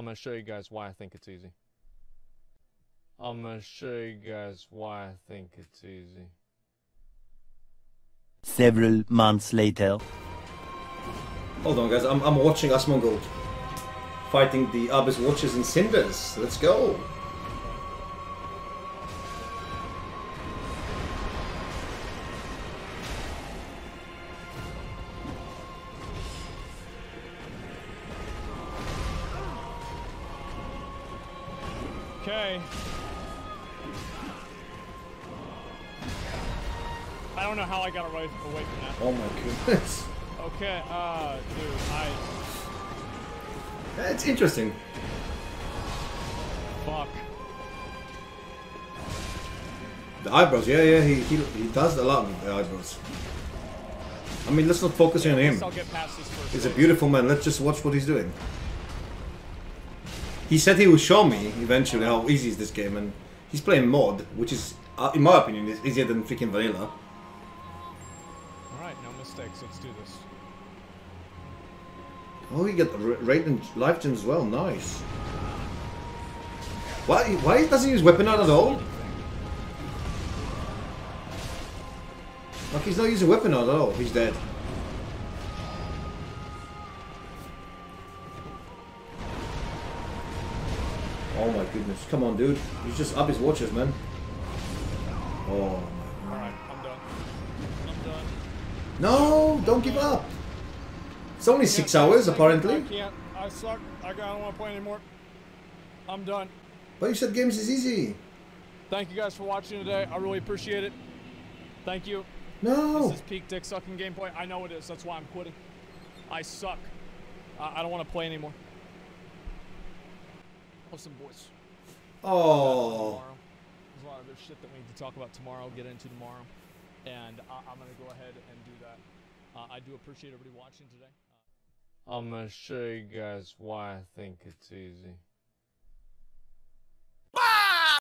I'm gonna show you guys why I think it's easy. I'm gonna show you guys why I think it's easy. Several months later. Hold on, guys. I'm, I'm watching Asmongold fighting the Abyss Watchers and Cinders. Let's go. Okay. I don't know how I got away, from that. Oh my goodness. Okay, uh, dude, I. It's interesting. Fuck. The eyebrows, yeah, yeah, he, he, he does a lot with the eyebrows. I mean, let's not focus on him. I'll get past this first He's a beautiful man. Let's just watch what he's doing. He said he would show me eventually how easy is this game, and he's playing mod, which is, uh, in my opinion, is easier than freaking vanilla. Alright, no mistakes. Let's do this. Oh, you get ra- rate and life gems as well. Nice. Why? Why doesn't he use weapon art at all? Like he's not using weapon art at all. He's dead. Oh my goodness! Come on, dude. He's just Abyss Watchers, man. Oh. Alright, I'm done. I'm done. No! Don't give up. It's only six hours, apparently. I can't. I suck. I don't want to play anymore. I'm done. But you said games is easy. Thank you guys for watching today. I really appreciate it. Thank you. No. This is peak dick sucking gameplay. I know it is. That's why I'm quitting. I suck. I, I don't want to play anymore. Listen, boys. Oh. There's a lot of other shit that we need to talk about tomorrow, get into tomorrow. And I, I'm going to go ahead and do that. Uh, I do appreciate everybody watching today. Uh, I'm going to show you guys why I think it's easy.